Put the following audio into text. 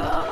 No!